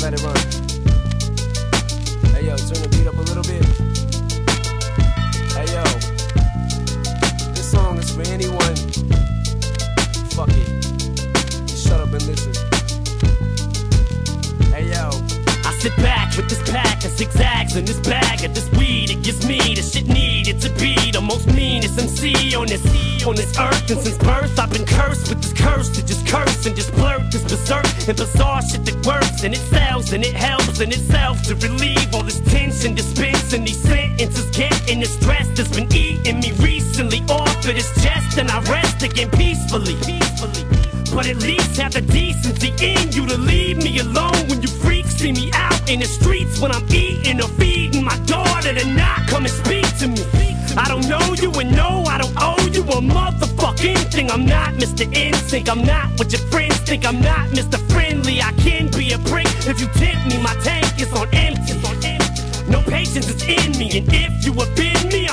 let it run. Hey yo, turn the beat up a little bit. Hey yo, this song is for anyone. Fuck it. Just shut up and listen. Hey yo. I sit back with this pack of zigzags and this bag of this weed. It gives me the shit needed to be the most meanest MC on this on this earth. And since birth, I've been cursed with this curse to just curse and just and bizarre shit that works and it sells and it helps in itself to relieve all this tension, dispensing these sentences, getting the stress that's been eating me recently off of this chest, and I rest again peacefully. Peacefully. But at least have the decency in you to leave me alone when you freaks see me out in the streets when I'm eating or feeding my daughter to not come and speak to me. I don't know you and no, thing. I'm not Mr. N'Sync, I'm not what your friends think. I'm not Mr. Friendly, I can be a prick if you tempt me. My tank is on empty. No patience is in me, and if you offend me,